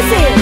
music.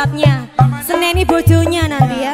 Habitatnya. Seneni bojonya nanti ya.